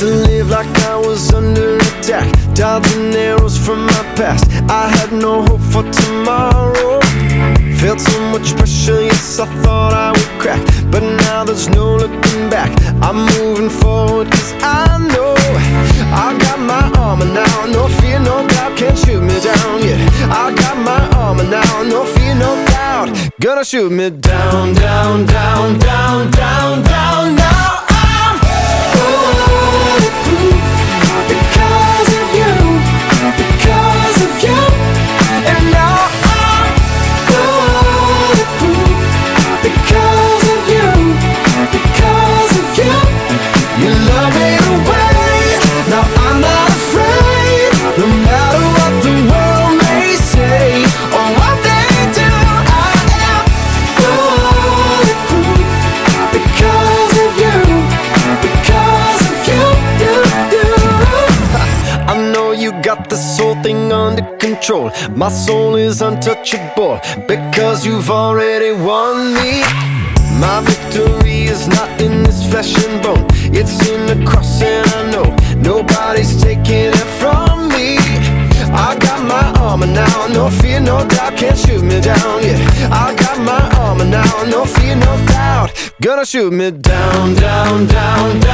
to live like I was under attack. Dodging arrows from my past. I had no hope for tomorrow. Felt so much pressure, yes I thought I would crack. But now there's no looking back. I'm moving forward cause I know I got my armor now, no fear, no doubt Can't shoot me down, yeah. I got my armor now, no fear, no doubt Gonna shoot me down, down, down, down, down, down control. My soul is untouchable because you've already won me. My victory is not in this flesh and bone, it's in the cross, and I know nobody's taking it from me. I got my armor now, no fear, no doubt, can't shoot me down. Yeah, I got my armor now, no fear, no doubt, gonna shoot me down, down, down, down, down,